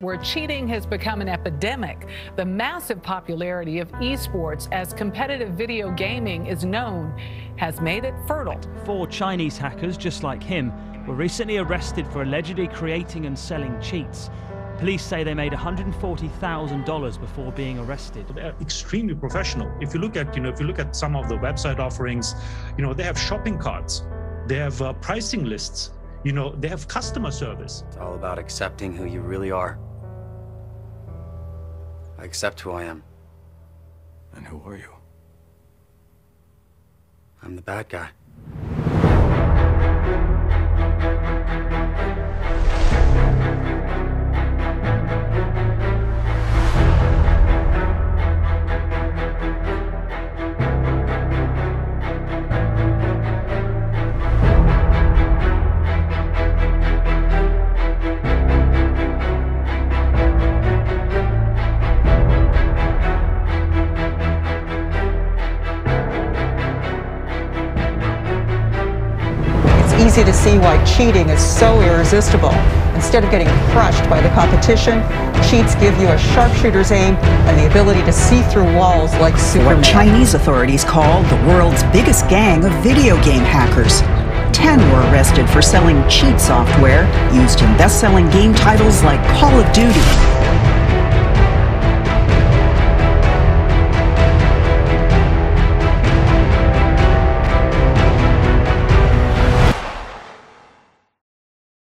where cheating has become an epidemic. The massive popularity of esports as competitive video gaming is known has made it fertile. Four Chinese hackers just like him were recently arrested for allegedly creating and selling cheats. Police say they made $140,000 before being arrested. They're extremely professional. If you look at, you know, if you look at some of the website offerings, you know, they have shopping carts, they have uh, pricing lists, you know, they have customer service. It's all about accepting who you really are. Accept who I am. And who are you? I'm the bad guy. Easy to see why cheating is so irresistible. Instead of getting crushed by the competition, cheats give you a sharpshooter's aim and the ability to see through walls like Superman. What Chinese authorities call the world's biggest gang of video game hackers. Ten were arrested for selling cheat software used in best-selling game titles like Call of Duty,